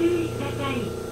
注意ください。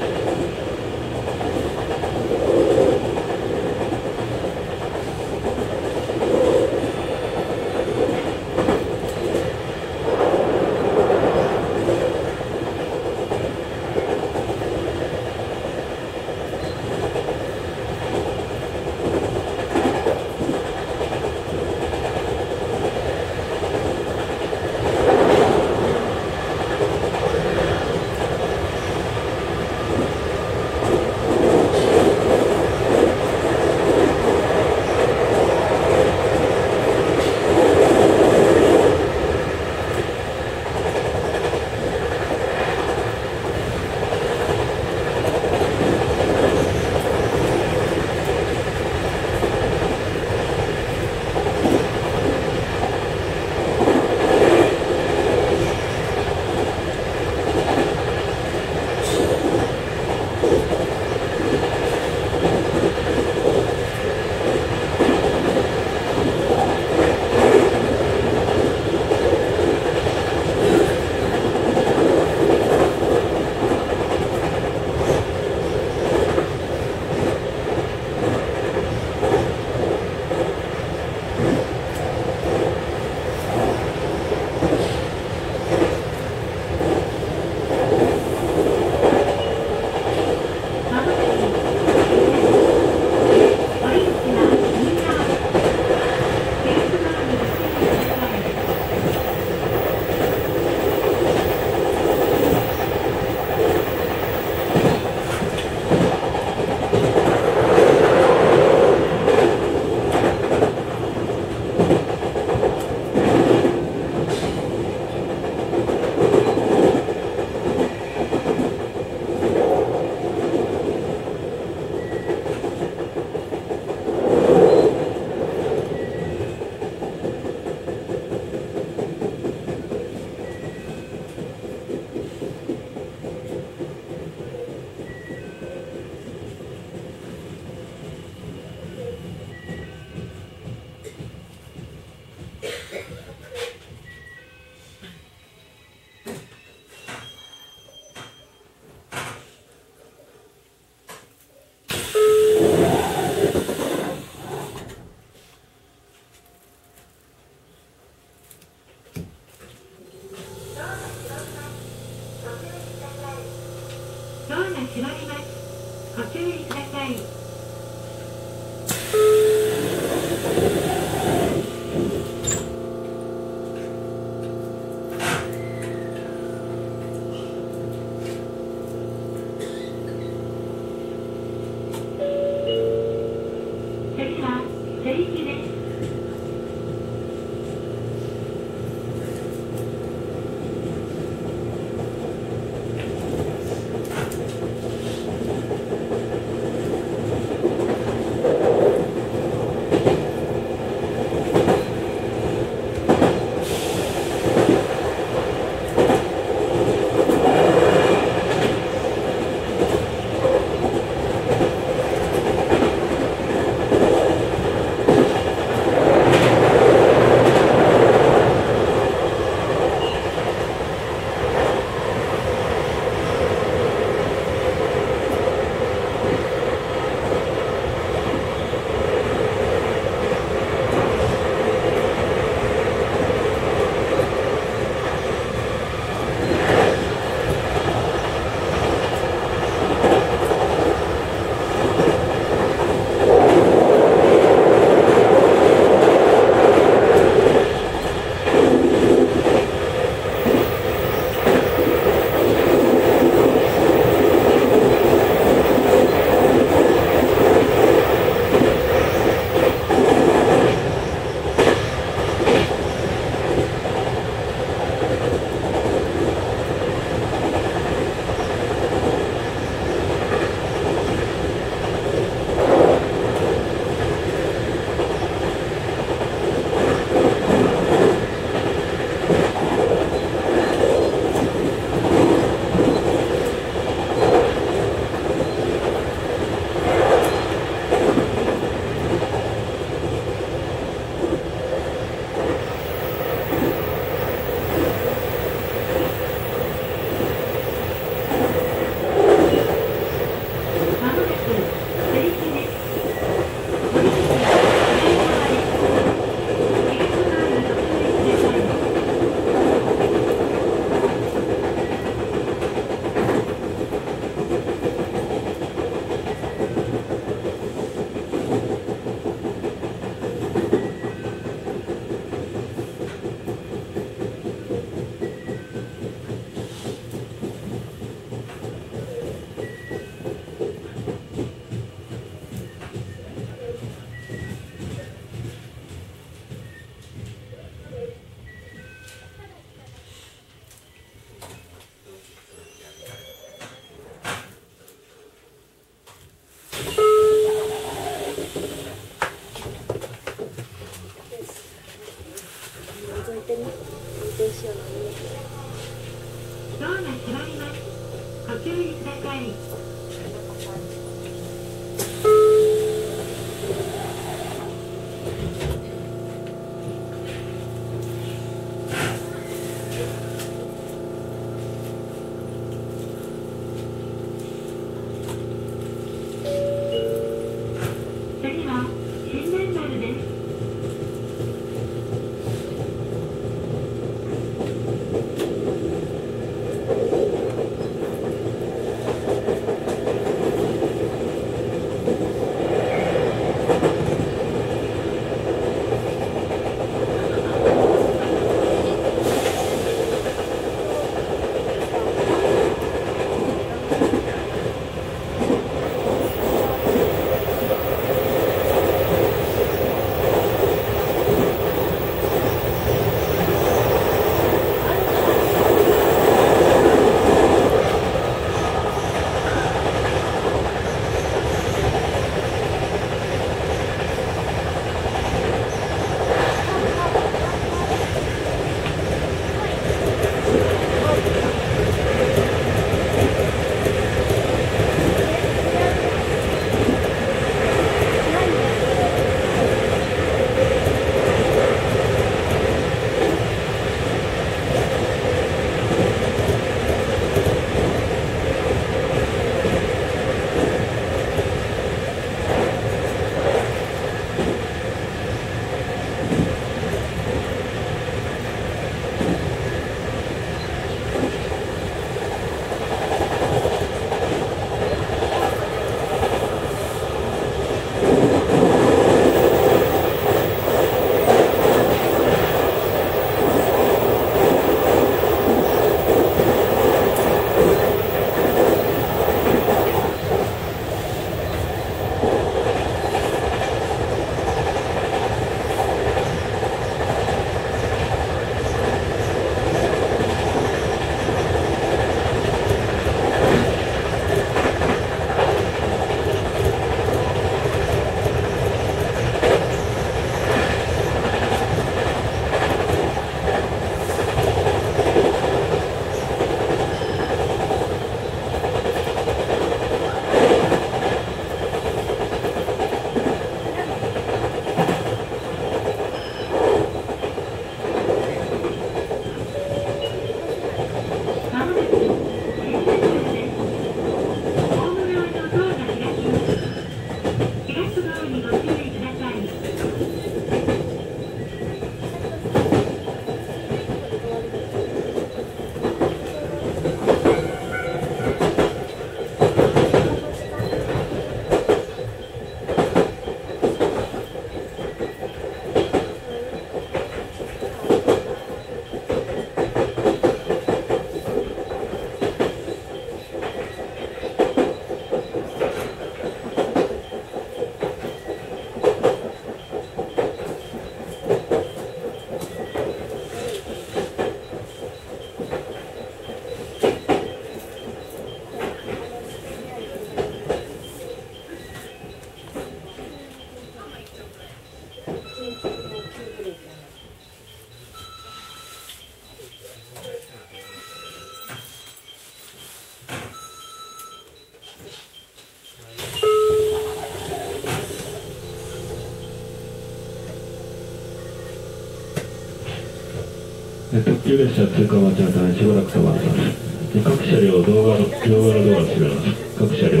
特急列車通過待ちのためしばらく止まります。各車両動画の両側のドアを閉めます。各車両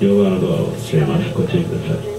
両側のドアを閉めます。ご注意ください。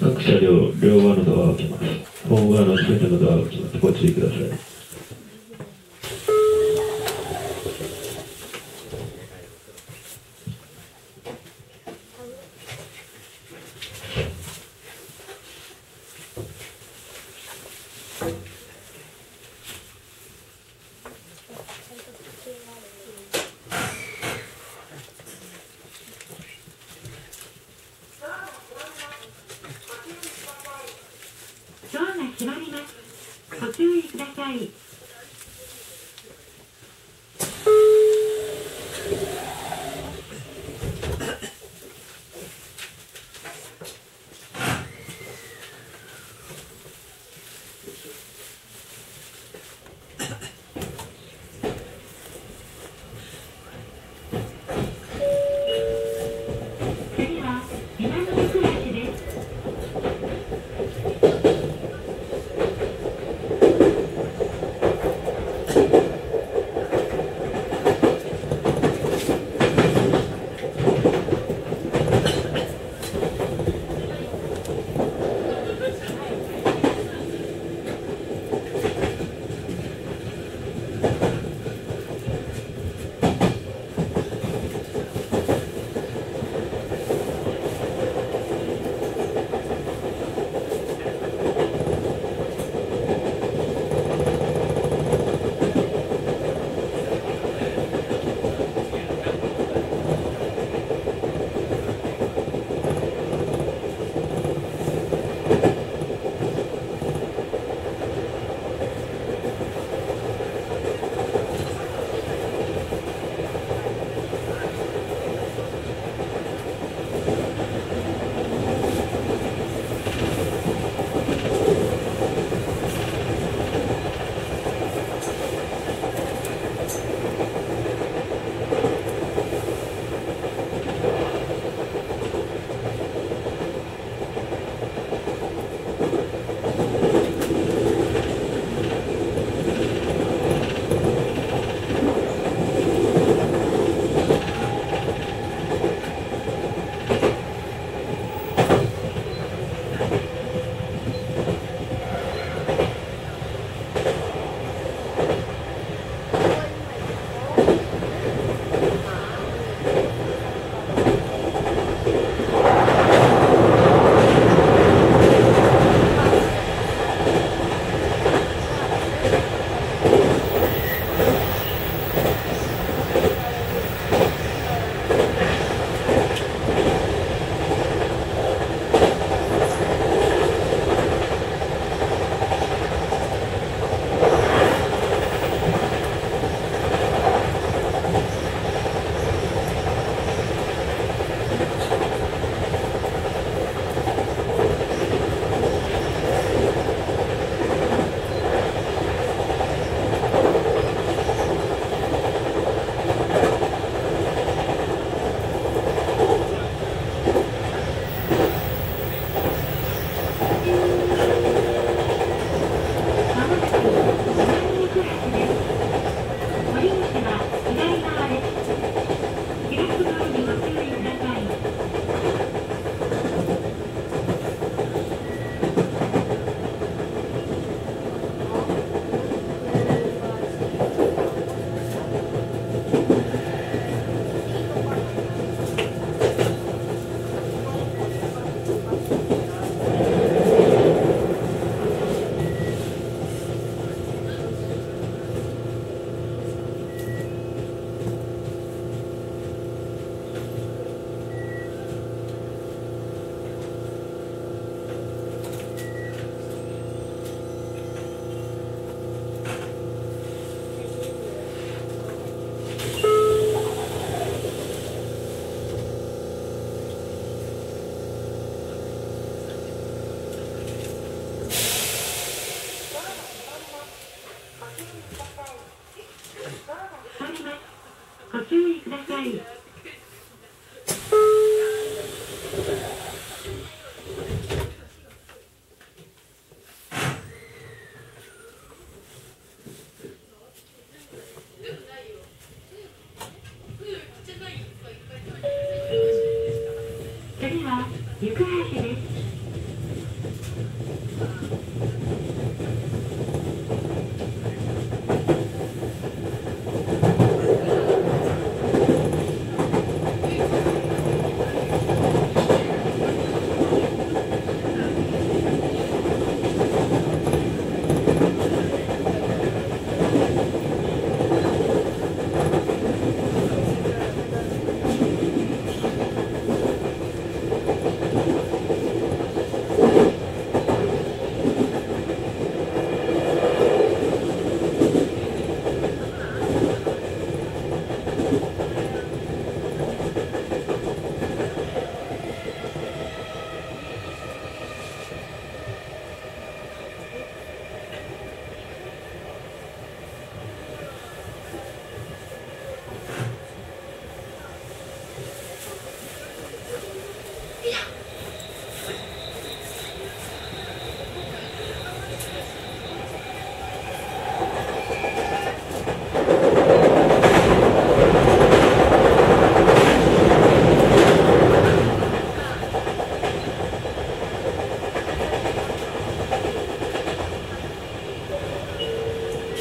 各車両両側のドアを開けます。ホーム側の全てのドアを開けます。ご注意ください。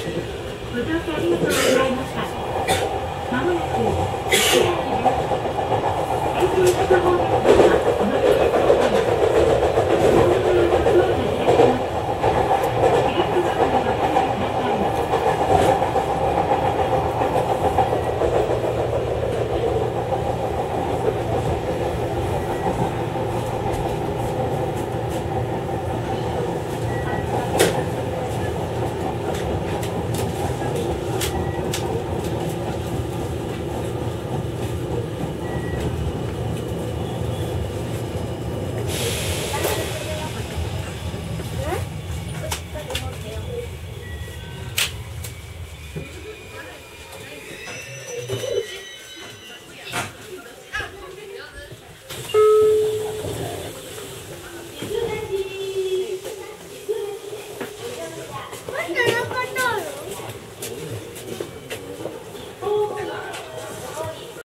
ご乗車ありがとうございました。まもなく、駅です。